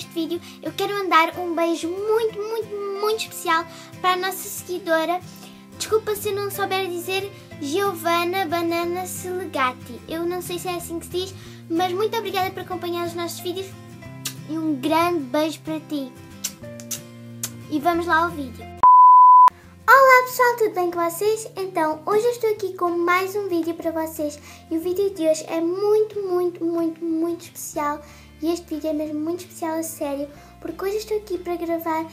este vídeo, eu quero mandar um beijo muito, muito, muito especial para a nossa seguidora. Desculpa se eu não souber dizer Giovanna Banana Selegati. Eu não sei se é assim que se diz, mas muito obrigada por acompanhar os nossos vídeos e um grande beijo para ti. E vamos lá ao vídeo. Olá pessoal, tudo bem com vocês? Então, hoje eu estou aqui com mais um vídeo para vocês e o vídeo de hoje é muito, muito, muito, muito especial e este vídeo é mesmo muito especial a sério porque hoje estou aqui para gravar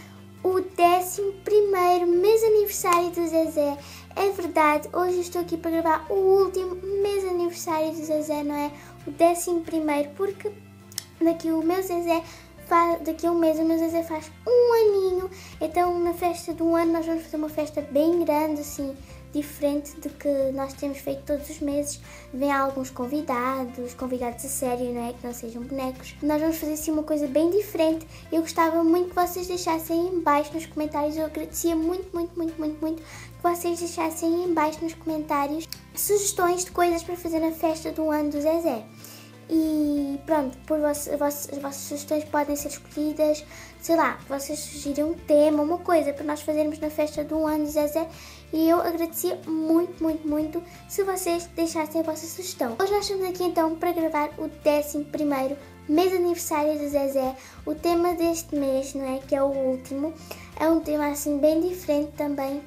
o 11 mês aniversário do Zezé. É verdade, hoje estou aqui para gravar o último mês aniversário do Zezé, não é? O 11 porque daqui o meu Zezé daqui a um mês o meu Zezé faz um aninho, então na festa do ano nós vamos fazer uma festa bem grande, assim, diferente do que nós temos feito todos os meses. Vem alguns convidados, convidados a sério, não é? Que não sejam bonecos. Nós vamos fazer assim uma coisa bem diferente. Eu gostava muito que vocês deixassem aí embaixo nos comentários. Eu agradecia muito, muito, muito, muito, muito que vocês deixassem aí embaixo nos comentários sugestões de coisas para fazer na festa do ano do Zezé. E pronto, por vossas, as vossas sugestões podem ser escolhidas, sei lá, vocês sugerirem um tema, uma coisa para nós fazermos na festa do ano de Zezé. E eu agradecia muito, muito, muito se vocês deixassem a vossa sugestão. Hoje nós estamos aqui então para gravar o 11 mês aniversário de Zezé. O tema deste mês, não é? Que é o último, é um tema assim bem diferente também.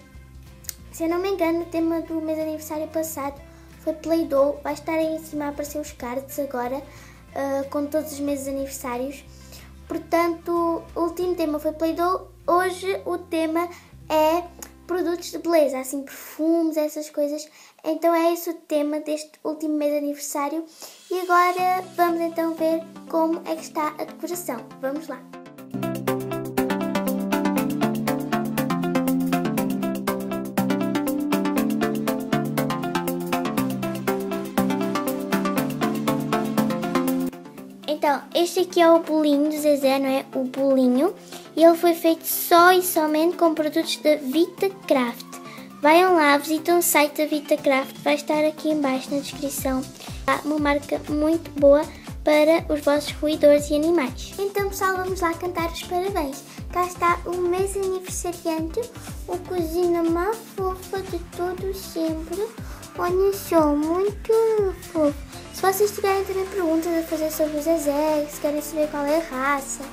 Se eu não me engano, o tema do mês aniversário passado foi Play-Doh. Vai estar aí em cima a aparecer os cards agora, uh, com todos os meses aniversários. Portanto, o último tema foi Play-Doh. Hoje o tema é produtos de beleza, assim, perfumes, essas coisas. Então é esse o tema deste último mês de aniversário. E agora vamos então ver como é que está a decoração. Vamos lá! Então, este aqui é o bolinho do Zezé, não é? O bolinho. E ele foi feito só e somente com produtos da VitaCraft. Vayam lá, visitem o site da VitaCraft, vai estar aqui embaixo na descrição. Há uma marca muito boa para os vossos roedores e animais. Então pessoal, vamos lá cantar os parabéns. Cá está o mês aniversariante, o cozinha mais fofa de todos sempre. Olha só, muito fofo. Se vocês tiverem também perguntas a fazer sobre o Zezé, se querem saber qual é a raça,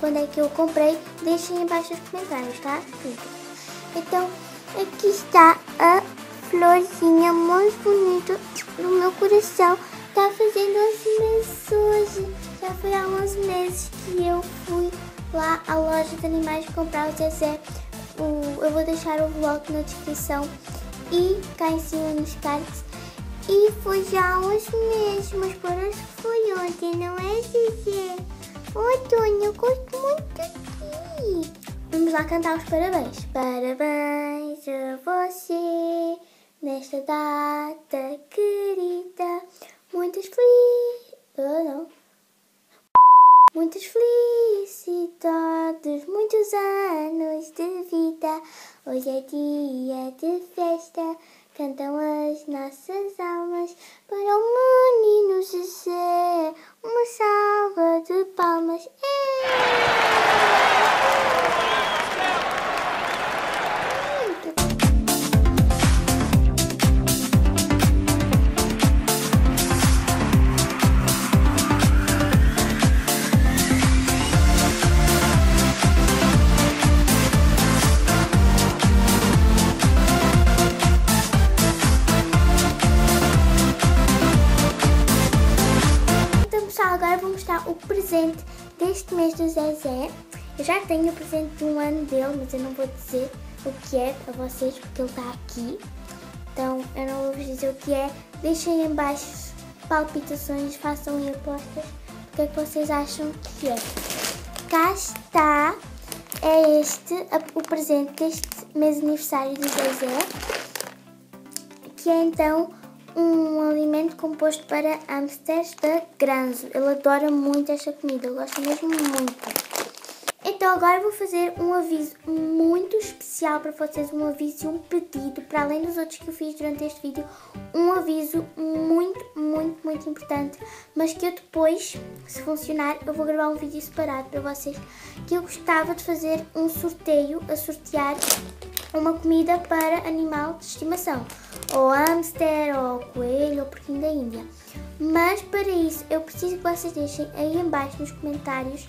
quando é que eu comprei, deixem embaixo nos comentários, tá? Então, aqui está a florzinha mais bonita do meu coração. Tá fazendo 11 meses hoje. Já foi há 11 meses que eu fui lá à loja de animais comprar o Zezé. O, eu vou deixar o vlog na descrição e cá em cima nos cards e foi já meses, mas parece que foi ontem, não é, Zezé? Oi, Tony, eu gosto muito daqui. Vamos lá cantar os parabéns. Parabéns a você nesta data querida. Muitas felizes... Oh, não. Muitas felicidades, muitos anos de vida. Hoje é dia de festa. Cantam as nossas almas para o menino José. Uma salva o presente deste mês do Zezé. Eu já tenho o presente de um ano dele, mas eu não vou dizer o que é a vocês porque ele está aqui. Então eu não vou vos dizer o que é. Deixem em baixo palpitações, façam aí apostas. O que é que vocês acham que é? Cá está. É este o presente deste mês de aniversário do Zezé. Que é então um alimento composto para hamsters Granzo. Ele adora muito esta comida, ele gosta mesmo muito. Então agora vou fazer um aviso muito especial para vocês, um aviso e um pedido, para além dos outros que eu fiz durante este vídeo, um aviso muito, muito, muito importante, mas que eu depois, se funcionar, eu vou gravar um vídeo separado para vocês, que eu gostava de fazer um sorteio, a sortear uma comida para animal de estimação, ou hamster, ou coelho, ou porquinho da Índia. Mas para isso eu preciso que vocês deixem aí embaixo nos comentários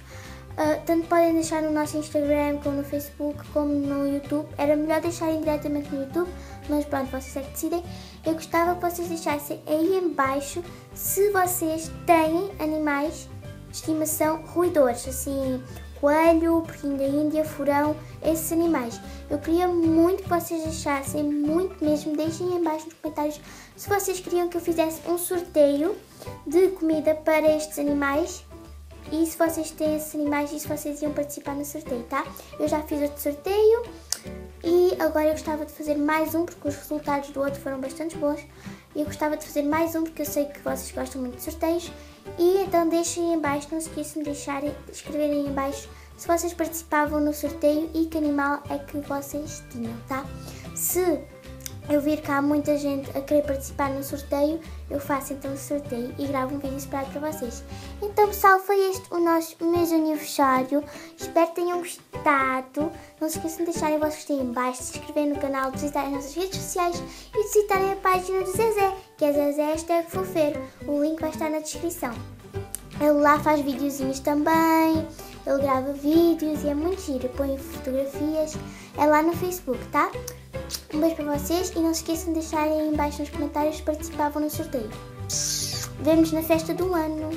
Uh, tanto podem deixar no nosso Instagram, como no Facebook, como no YouTube. Era melhor deixarem diretamente no YouTube, mas pronto, vocês é que decidem. Eu gostava que vocês deixassem aí embaixo se vocês têm animais de estimação ruidores, assim, coelho, porquinho da Índia, furão, esses animais. Eu queria muito que vocês deixassem, muito mesmo, deixem aí embaixo nos comentários se vocês queriam que eu fizesse um sorteio de comida para estes animais e se vocês têm esses animais e se vocês iam participar no sorteio, tá? Eu já fiz outro sorteio e agora eu gostava de fazer mais um porque os resultados do outro foram bastante bons. E eu gostava de fazer mais um porque eu sei que vocês gostam muito de sorteios. E então deixem em baixo, não se esqueçam de deixarem, de escreverem em baixo se vocês participavam no sorteio e que animal é que vocês tinham, tá? Se eu vir cá muita gente a querer participar no sorteio, eu faço então o sorteio e gravo um vídeo esperado para vocês. Então pessoal, foi este o nosso mês aniversário. Espero que tenham gostado. Não se esqueçam de deixarem o vosso gostei em baixo, se inscreverem no canal, de visitarem as nossas redes sociais e de visitarem a página do Zezé, que é Zezé Hashtag Fofeiro. O link vai estar na descrição. Ele lá faz videozinhos também, ele grava vídeos e é muito giro, põe fotografias. É lá no Facebook, tá? Um beijo para vocês e não se esqueçam de deixarem aí embaixo nos comentários se participavam no sorteio. Vemos na festa do ano!